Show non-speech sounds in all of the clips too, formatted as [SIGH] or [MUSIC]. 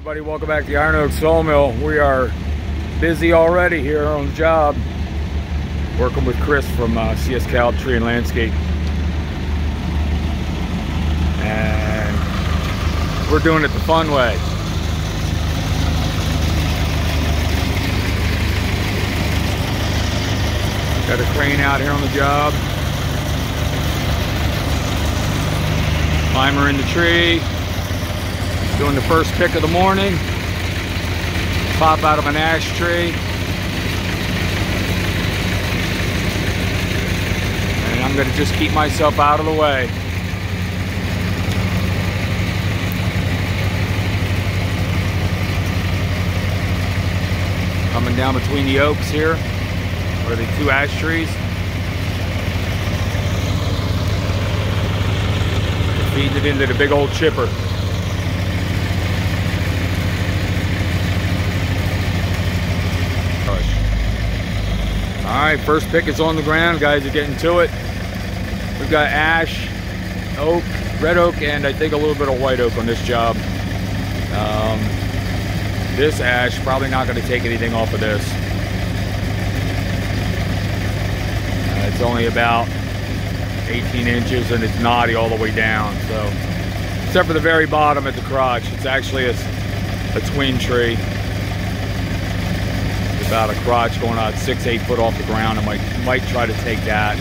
everybody, welcome back to the Iron Oak Sawmill. We are busy already here on the job, working with Chris from uh, CS Kalb Tree and Landscape. And we're doing it the fun way. Got a crane out here on the job. Climber in the tree. Doing the first pick of the morning. Pop out of an ash tree. And I'm gonna just keep myself out of the way. Coming down between the oaks here, or the two ash trees. Feeding it into the big old chipper. All right, first pick is on the ground. Guys are getting to it. We've got ash, oak, red oak, and I think a little bit of white oak on this job. Um, this ash, probably not gonna take anything off of this. Uh, it's only about 18 inches and it's knotty all the way down. So, except for the very bottom at the crotch, it's actually a, a twin tree about a crotch going out six, eight foot off the ground. I might might try to take that.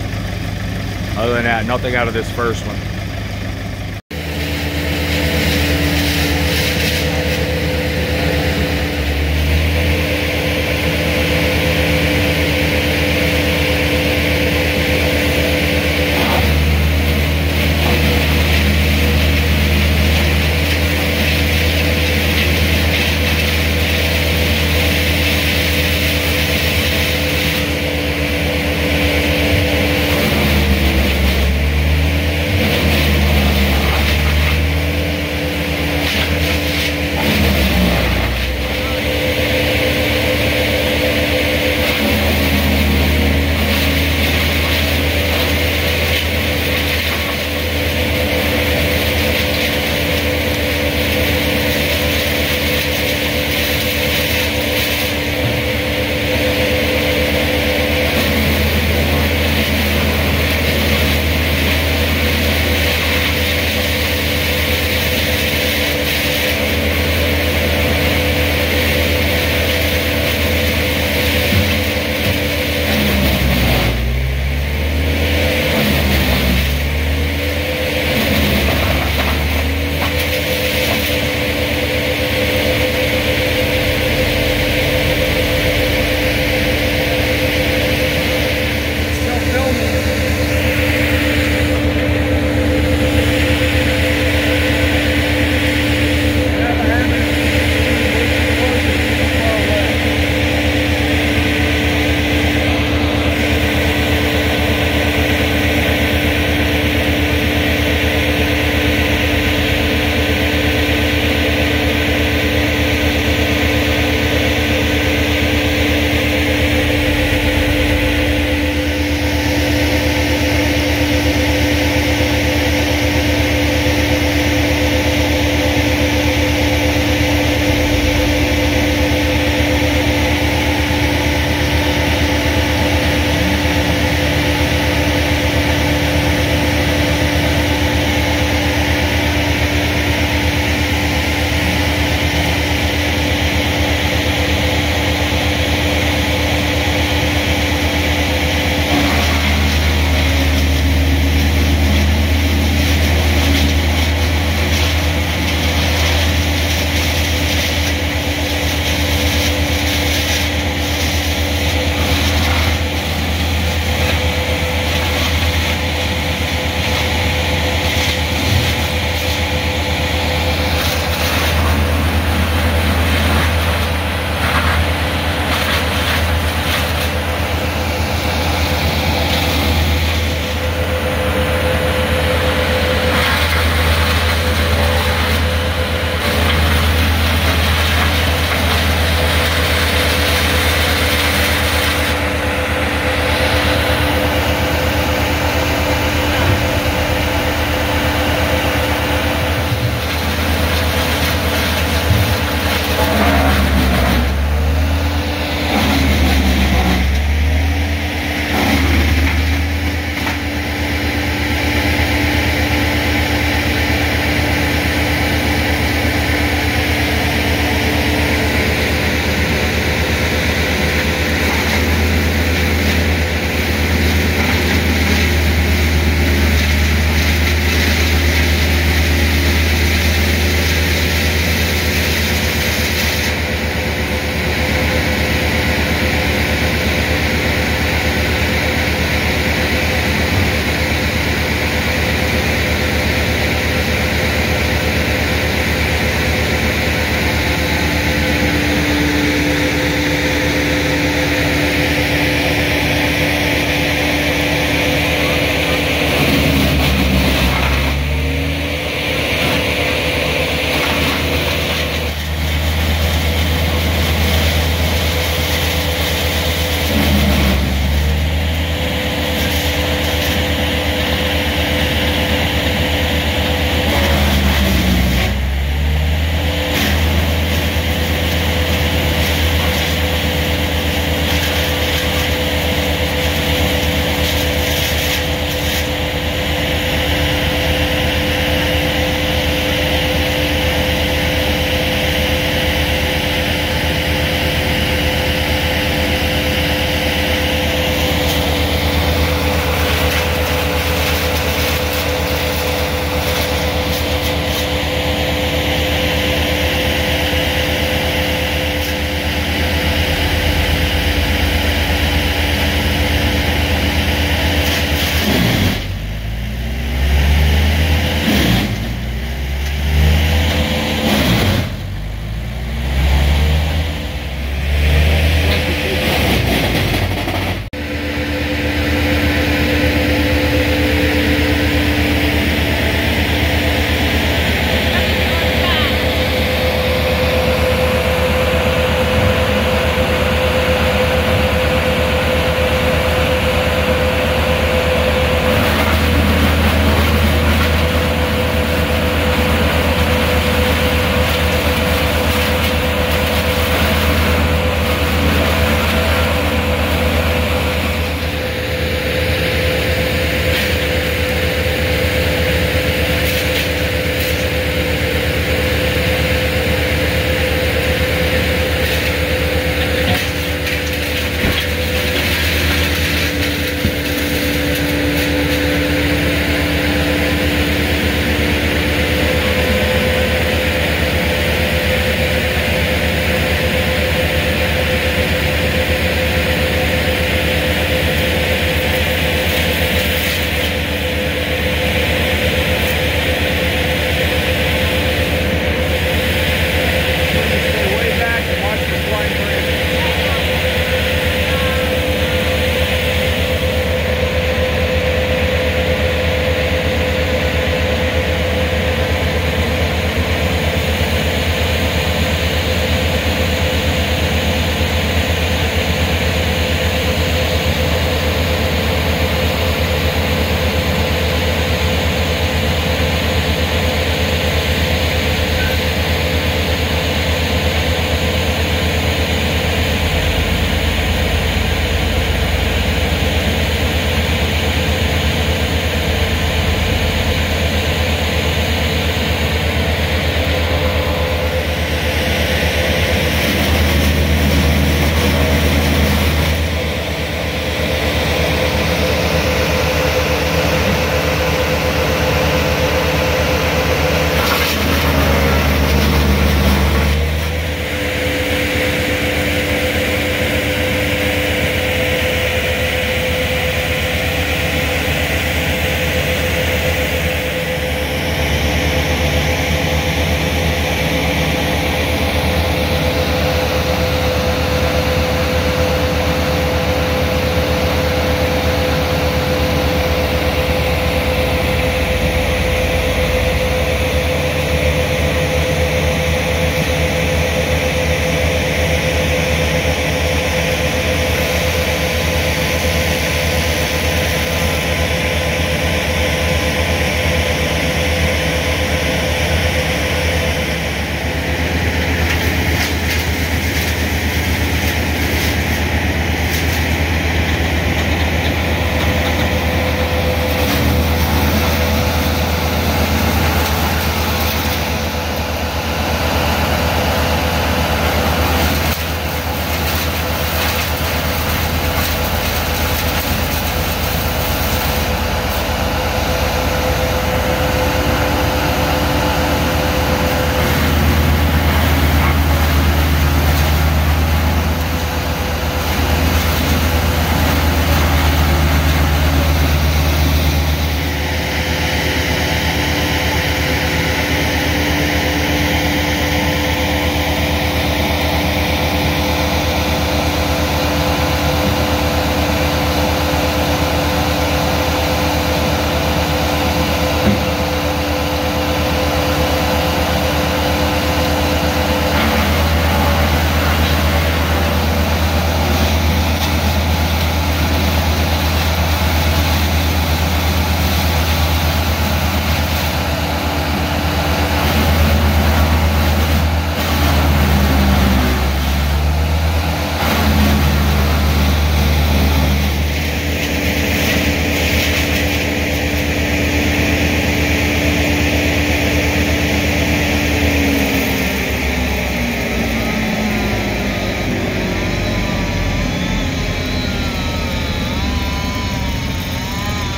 Other than that, nothing out of this first one.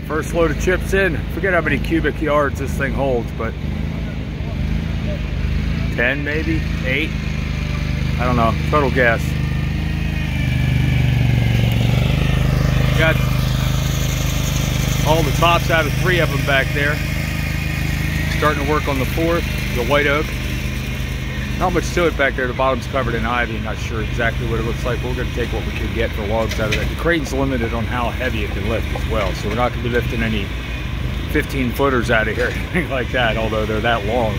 First load of chips in. Forget how many cubic yards this thing holds, but 10 maybe, eight. I don't know, total guess. Got all the tops out of three of them back there. Starting to work on the fourth, the white oak. Not much to it back there. The bottom's covered in ivy. Not sure exactly what it looks like. We're going to take what we can get for logs out of that. The crane's limited on how heavy it can lift as well. So we're not going to be lifting any 15 footers out of here, [LAUGHS] anything like that, although they're that long.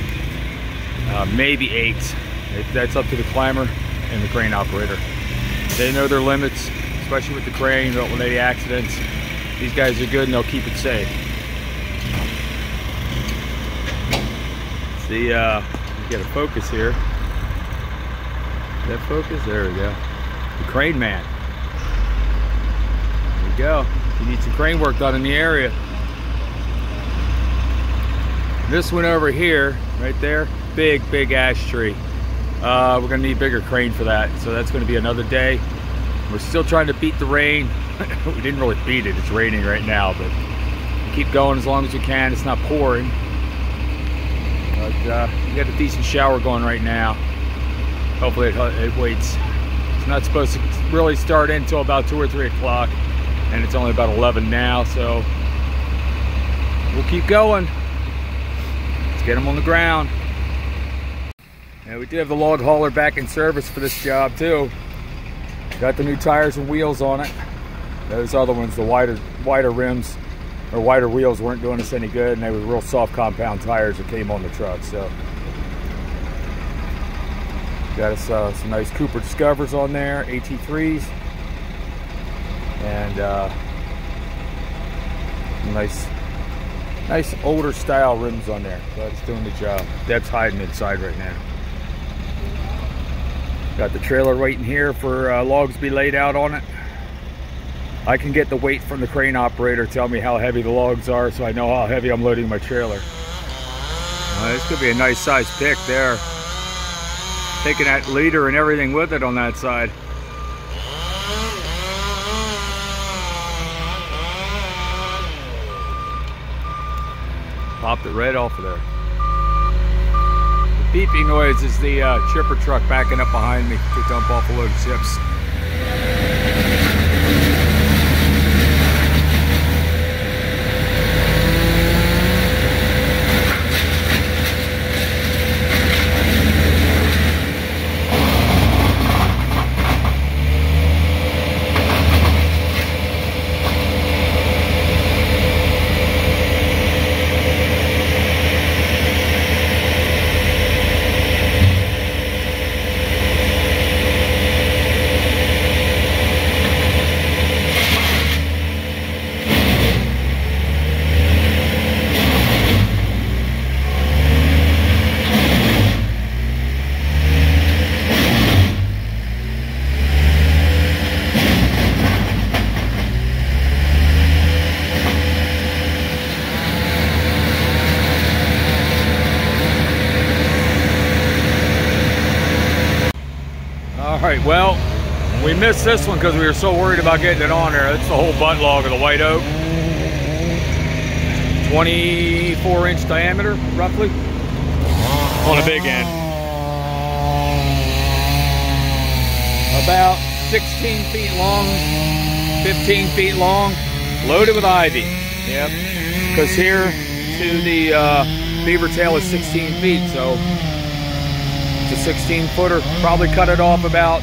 Uh, maybe eight. That's up to the climber and the crane operator. They know their limits, especially with the crane, don't want any accidents. These guys are good and they'll keep it safe. See, uh, get a focus here. That focus? There we go. The crane man. There we go. You need some crane work done in the area. This one over here, right there, big, big ash tree. Uh, we're gonna need bigger crane for that. So that's gonna be another day. We're still trying to beat the rain. [LAUGHS] we didn't really beat it, it's raining right now, but keep going as long as you can. It's not pouring. But uh, we got a decent shower going right now. Hopefully it, it waits. It's not supposed to really start until about 2 or 3 o'clock. And it's only about 11 now, so we'll keep going. Let's get them on the ground. And we did have the log hauler back in service for this job too. Got the new tires and wheels on it. Those other ones, the wider wider rims or wider wheels weren't doing us any good and they were real soft compound tires that came on the truck. So got us uh, some nice Cooper Discovers on there, AT3s. And uh, nice nice older style rims on there. But it's doing the job. Deb's hiding inside right now. Got the trailer waiting here for uh, logs to be laid out on it. I can get the weight from the crane operator, tell me how heavy the logs are so I know how heavy I'm loading my trailer. Uh, this could be a nice size pick there. Taking that leader and everything with it on that side. Popped it right off of there The beeping noise is the uh, chipper truck backing up behind me to dump off a load of chips. Alright, well, we missed this one because we were so worried about getting it on there. It's the whole butt log of the white oak. 24 inch diameter, roughly, on a big end. About 16 feet long, 15 feet long, loaded with ivy. Yep, because here to the uh, beaver tail is 16 feet, so it's a 16 footer. Probably cut it off about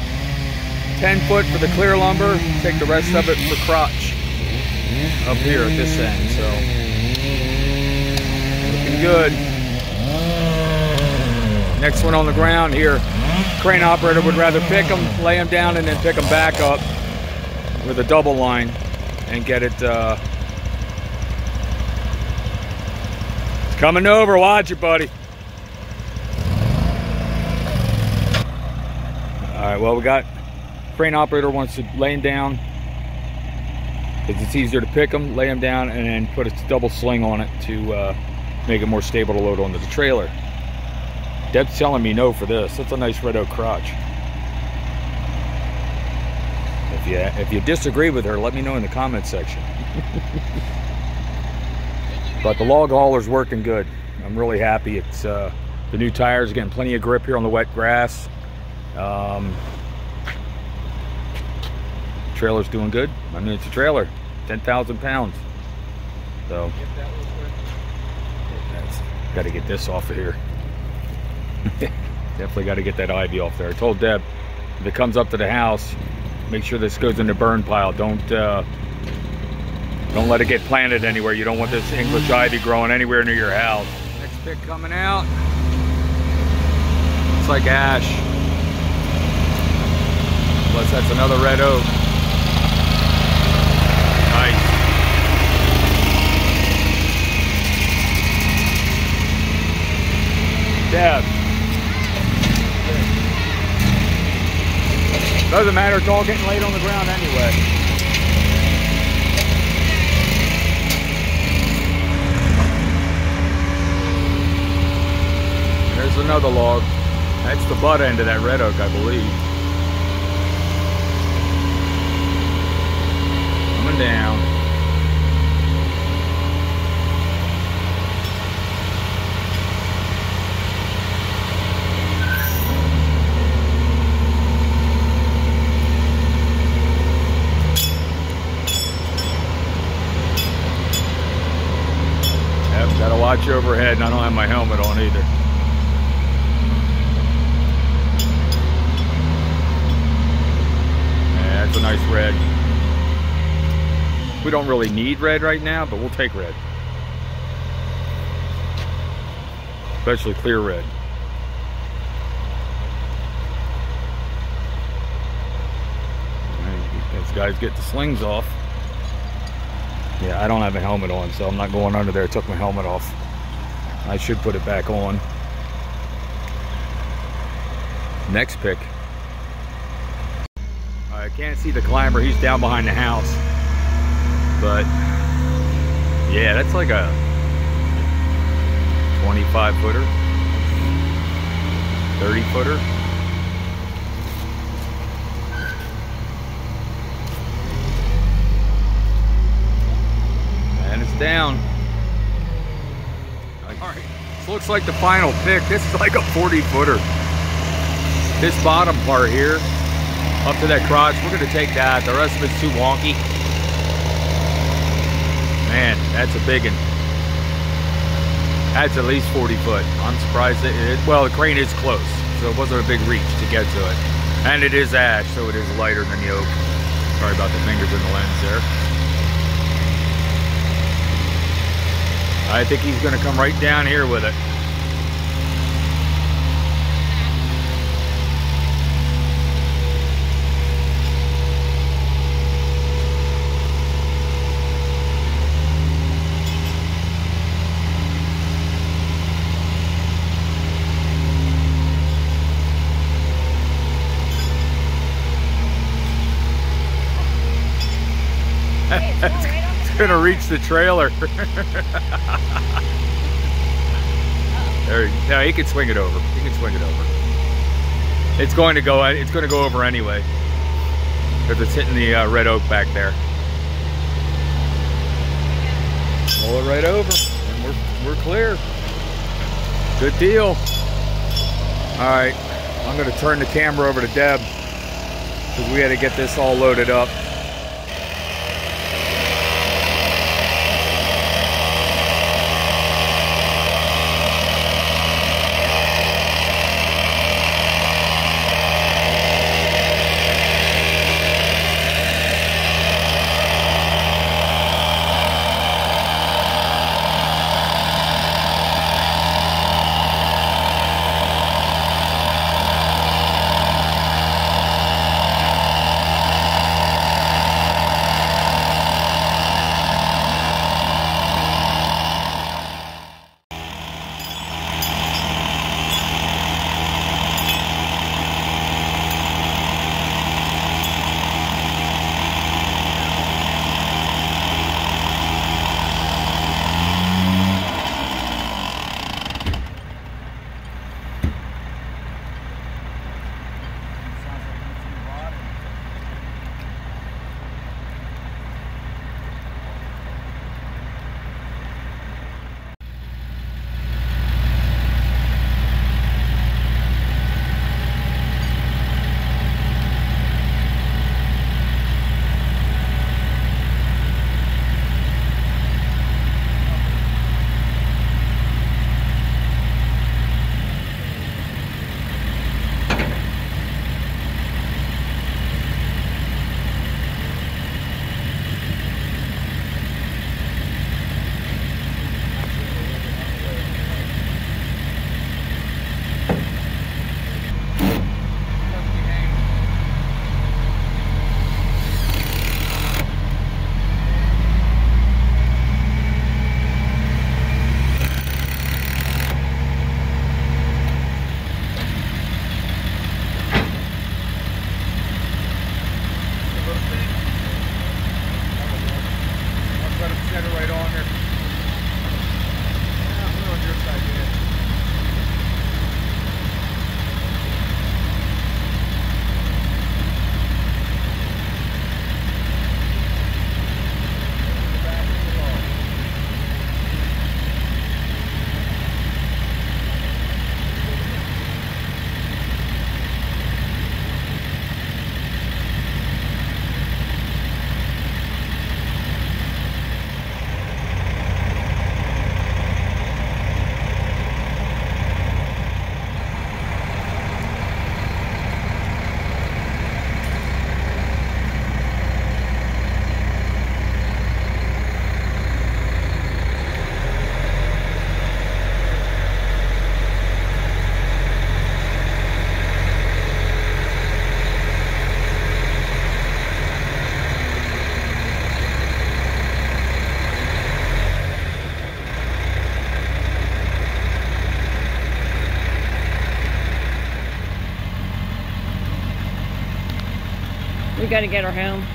10 foot for the clear lumber, take the rest of it for crotch up here at this end. So looking good. Next one on the ground here. Crane operator would rather pick them, lay them down, and then pick them back up with a double line and get it. Uh, coming over. Watch it, buddy. All right. Well, we got crane operator wants to lay them down because it's easier to pick them, lay them down, and then put a double sling on it to uh, make it more stable to load onto the trailer. Deb's telling me no for this. That's a nice red oak crotch. If you, if you disagree with her, let me know in the comment section. [LAUGHS] But the log hauler's working good. I'm really happy. It's uh, the new tires getting plenty of grip here on the wet grass. Um, trailer's doing good. I mean, it's a trailer, 10,000 pounds. So, got to get this off of here. [LAUGHS] Definitely got to get that ivy off there. I told Deb, if it comes up to the house, make sure this goes in the burn pile. Don't uh, don't let it get planted anywhere. You don't want this English ivy growing anywhere near your house. Next pick coming out. It's like ash. Unless that's another red oak. Nice. Deb. Doesn't matter, it's all getting laid on the ground anyway. There's another log. That's the butt end of that red oak, I believe. Down. Yep, gotta watch overhead and I don't have my helmet on either. That's a nice red. We don't really need red right now, but we'll take red. Especially clear red. Those guys get the slings off. Yeah, I don't have a helmet on, so I'm not going under there. I took my helmet off. I should put it back on. Next pick. I can't see the climber. He's down behind the house. But yeah, that's like a 25 footer, 30 footer. And it's down. All right, this looks like the final pick. This is like a 40 footer. This bottom part here up to that crotch. We're to take that. The rest of it's too wonky. Man, that's a big one. That's at least 40 foot. I'm surprised that it, well, the crane is close, so it wasn't a big reach to get to it. And it is ash, so it is lighter than the oak. Sorry about the fingers in the lens there. I think he's going to come right down here with it. it's gonna reach the trailer. [LAUGHS] there, no, he can swing it over. He can swing it over. It's going to go. It's going to go over anyway because it's hitting the uh, red oak back there. Roll it right over, and we're we're clear. Good deal. All right, I'm going to turn the camera over to Deb because we had to get this all loaded up. Got to get her home.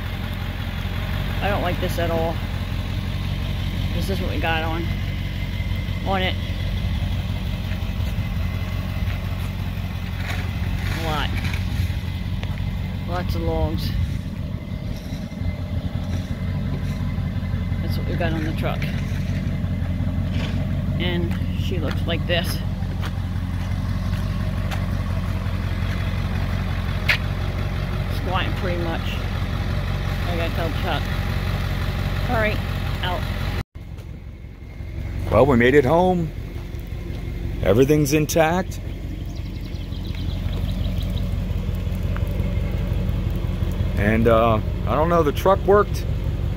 I don't like this at all. This is what we got on on it. A lot. Lots of logs. That's what we got on the truck. And she looks like this. Pretty much. I gotta tell Chuck. Alright, out. Well, we made it home. Everything's intact. And uh, I don't know, the truck worked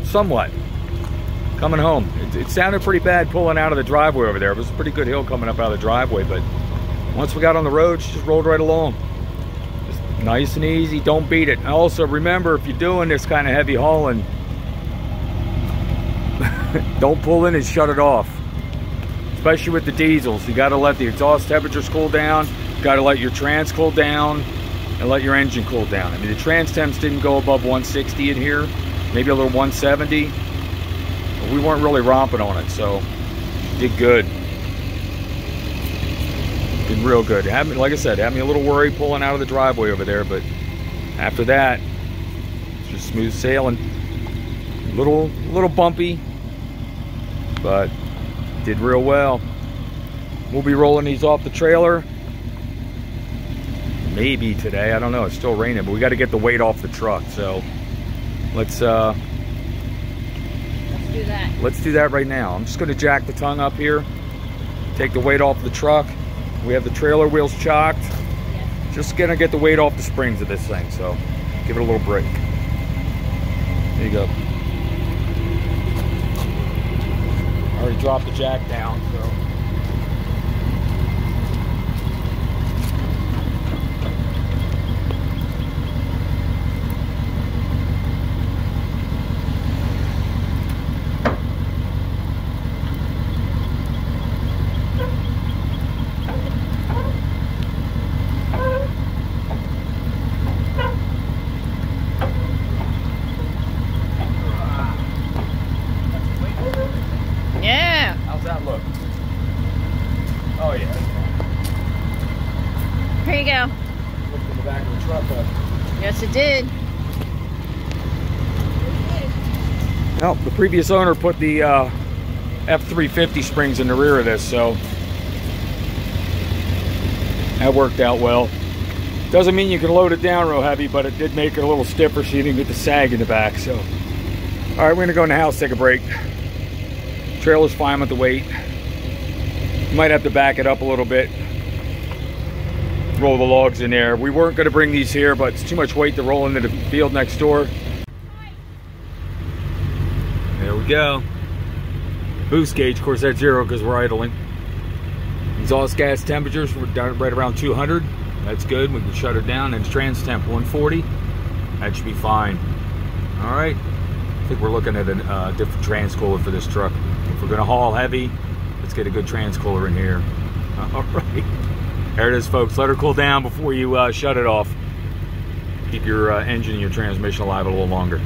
somewhat coming home. It, it, sounded pretty bad pulling out of the driveway over there. It was a pretty good hill coming up out of the driveway, but once we got on the road, she just rolled right along. Nice and easy, don't beat it. Also remember, if you're doing this kind of heavy hauling, [LAUGHS] don't pull in and shut it off. Especially with the diesels. You gotta let the exhaust temperatures cool down, you gotta let your trans cool down, and let your engine cool down. I mean, the trans temps didn't go above 160 in here, maybe a little 170. But we weren't really romping on it, so did good. Did real good. Had me, like I said, had me a little worried pulling out of the driveway over there, but after that, it's just smooth sailing. Little, little bumpy, but did real well. We'll be rolling these off the trailer maybe today. I don't know. It's still raining, but we got to get the weight off the truck. So let's uh, let's do that. Let's do that right now. I'm just going to jack the tongue up here, take the weight off the truck. We have the trailer wheels chocked. Just gonna get the weight off the springs of this thing. So give it a little break. There you go. I already dropped the jack down, so. Well, the previous owner put the uh, F350 springs in the rear of this, so that worked out well. Doesn't mean you can load it down real heavy, but it did make it a little stiffer so you didn't get the sag in the back. So, all right, we're gonna go in the house, take a break. Trailer's fine with the weight. Might have to back it up a little bit. Roll the logs in there. We weren't gonna bring these here, but it's too much weight to roll into the field next door. Go. Boost gauge, of course, that's zero because we're idling. Exhaust gas temperatures, we're down right around 200. That's good. We can shut it down. And trans temp 140. That should be fine. All right. I think we're looking at a uh, different transcooler for this truck. If we're going to haul heavy, let's get a good trans cooler in here. [LAUGHS] All right. There it is, folks. Let her cool down before you uh, shut it off. Keep your uh, engine and your transmission alive a little longer.